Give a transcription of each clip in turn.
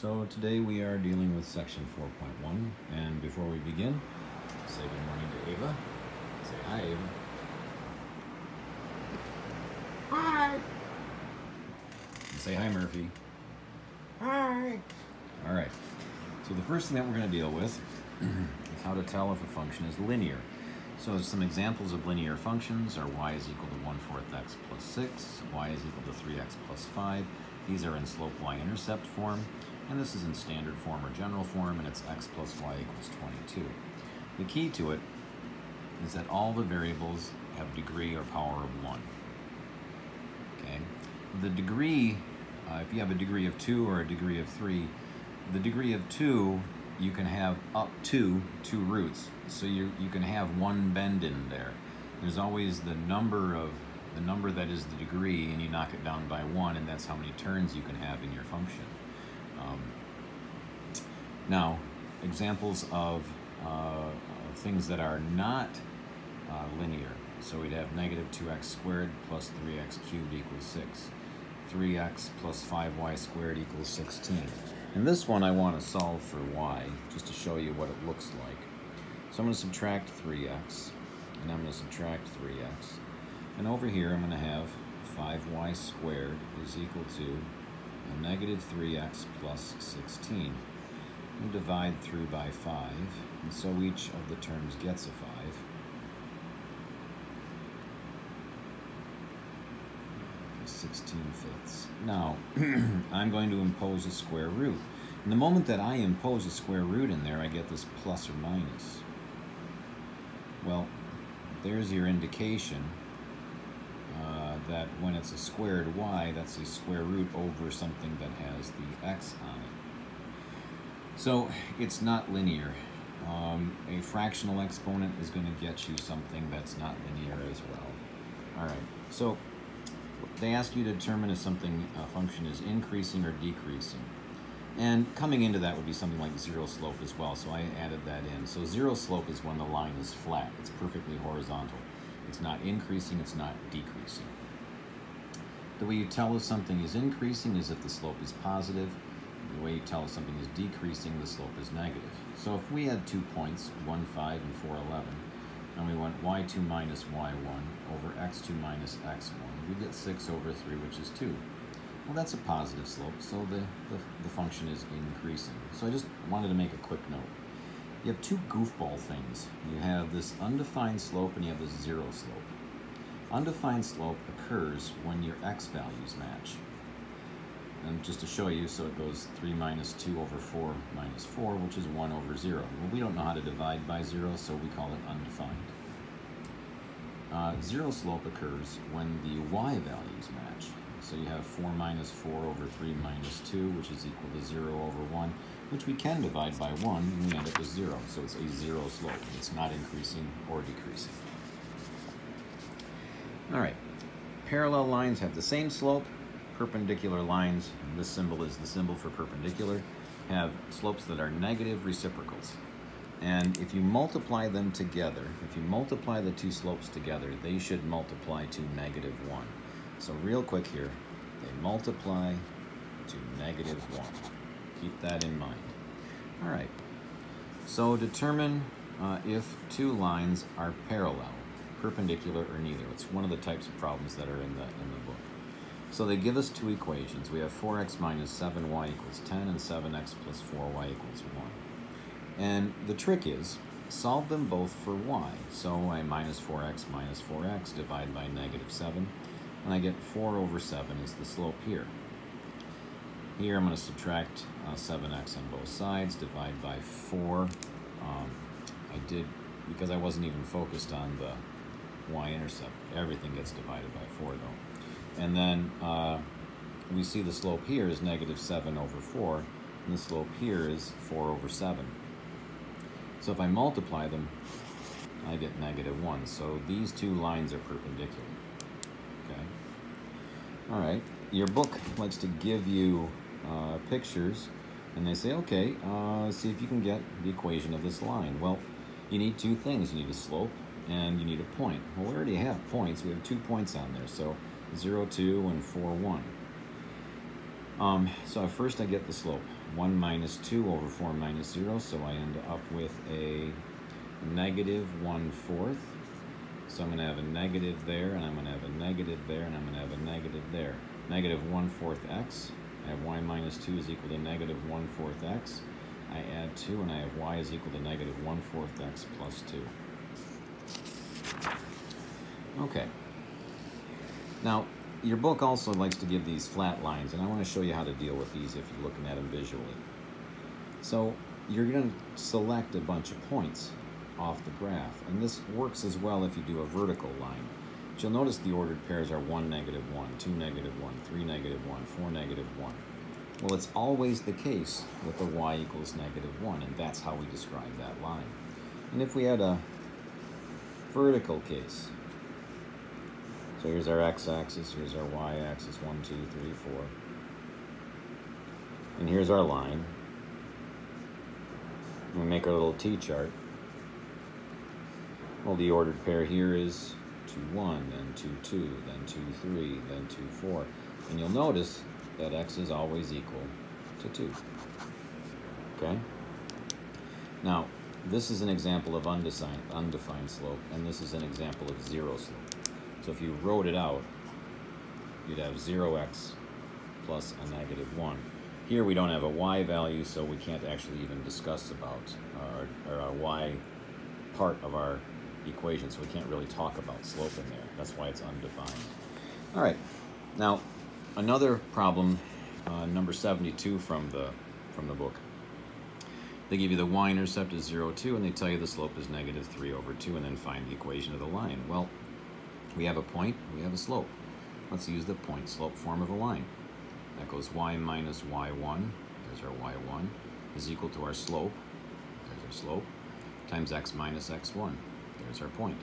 So today we are dealing with section 4.1 and before we begin, say good morning to Ava. Say hi Ava. Hi. And say hi Murphy. Hi. All right. So the first thing that we're going to deal with is how to tell if a function is linear. So some examples of linear functions are y is equal to 1 fourth x plus 6, y is equal to 3x plus 5. These are in slope y-intercept form, and this is in standard form or general form, and it's x plus y equals 22. The key to it is that all the variables have degree or power of 1. Okay? The degree, uh, if you have a degree of 2 or a degree of 3, the degree of 2 you can have up to two roots. So you, you can have one bend in there. There's always the number of the number that is the degree and you knock it down by one and that's how many turns you can have in your function. Um, now, examples of, uh, things that are not uh, linear. So we'd have negative 2x squared plus 3x cubed equals 6. 3x plus 5y squared equals 16. And this one I want to solve for y, just to show you what it looks like. So I'm going to subtract 3x, and I'm going to subtract 3x. And over here I'm going to have 5y squared is equal to negative 3x plus 16. And divide through by 5, and so each of the terms gets a 5. 16 fifths. Now, I'm going to impose a square root. And the moment that I impose a square root in there, I get this plus or minus. Well, there's your indication that when it's a squared y, that's a square root over something that has the x on it. So it's not linear. Um, a fractional exponent is going to get you something that's not linear as well. All right, so they ask you to determine if something a function is increasing or decreasing. And coming into that would be something like zero slope as well, so I added that in. So zero slope is when the line is flat. It's perfectly horizontal. It's not increasing, it's not decreasing. The way you tell if something is increasing is if the slope is positive. The way you tell if something is decreasing, the slope is negative. So if we had two points, 1, 5, and 4, 11, and we went y2 minus y1 over x2 minus x1, we get 6 over 3, which is 2. Well, that's a positive slope, so the, the, the, function is increasing. So I just wanted to make a quick note. You have two goofball things. You have this undefined slope and you have this zero slope. Undefined slope occurs when your x values match. And just to show you, so it goes 3 minus 2 over 4 minus 4, which is 1 over 0. Well, we don't know how to divide by 0, so we call it undefined. Uh, zero slope occurs when the y values match. So you have 4 minus 4 over 3 minus 2, which is equal to 0 over 1, which we can divide by 1, and we end up with 0. So it's a zero slope. It's not increasing or decreasing. All right. Parallel lines have the same slope. Perpendicular lines, this symbol is the symbol for perpendicular, have slopes that are negative reciprocals. And if you multiply them together, if you multiply the two slopes together, they should multiply to negative 1. So real quick here, they multiply to negative 1. Keep that in mind. All right, so determine uh, if two lines are parallel, perpendicular or neither. It's one of the types of problems that are in the, in the book. So they give us two equations. We have 4x minus 7y equals 10 and 7x plus 4y equals 1. And the trick is, solve them both for y. So I minus 4x minus 4x divide by negative 7, and I get 4 over 7 is the slope here. Here I'm going to subtract uh, 7x on both sides, divide by 4. Um, I did, because I wasn't even focused on the y-intercept, everything gets divided by 4 though. And then uh, we see the slope here is negative 7 over 4, and the slope here is 4 over 7. So if I multiply them, I get negative 1. So these two lines are perpendicular. Okay. All right. Your book likes to give you uh, pictures, and they say, okay, uh, see if you can get the equation of this line. Well, you need two things. You need a slope, and you need a point. Well, we already have points. We have two points on there. So 0, 2, and 4, 1. Um, so first I get the slope. 1 minus 2 over 4 minus 0, so I end up with a negative 1 fourth. So I'm going to have a negative there, and I'm going to have a negative there, and I'm going to have a negative there. Negative 1 fourth x. I have y minus 2 is equal to negative 1 fourth x. I add 2, and I have y is equal to negative 1 fourth x plus 2. Okay. Now, your book also likes to give these flat lines, and I want to show you how to deal with these if you're looking at them visually. So you're going to select a bunch of points off the graph, and this works as well if you do a vertical line. But you'll notice the ordered pairs are 1, negative 1, 2, negative 1, 3, negative 1, 4, negative 1. Well, it's always the case with the y equals negative 1, and that's how we describe that line. And if we had a vertical case, so here's our x-axis, here's our y-axis, one, two, three, four. And here's our line. We make our little t-chart. Well, the ordered pair here is 2, 1, then 2, 2, then 2, 3, then 2, 4. And you'll notice that x is always equal to 2. Okay? Now, this is an example of undefined, undefined slope, and this is an example of zero slope. So if you wrote it out, you'd have 0x plus a negative 1. Here we don't have a y value, so we can't actually even discuss about our, our, y part of our equation, so we can't really talk about slope in there. That's why it's undefined. All right, now another problem, uh, number 72 from the, from the book. They give you the y-intercept is 0, 2, and they tell you the slope is negative 3 over 2, and then find the equation of the line. Well, we have a point, we have a slope. Let's use the point slope form of a line. That goes y minus y1, there's our y1, is equal to our slope, there's our slope, times x minus x1, there's our point.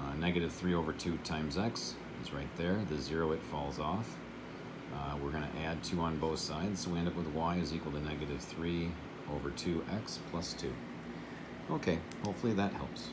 Uh, negative 3 over 2 times x is right there. The 0, it falls off. Uh, we're going to add 2 on both sides, so we end up with y is equal to negative 3 over 2x plus 2. Okay, hopefully that helps.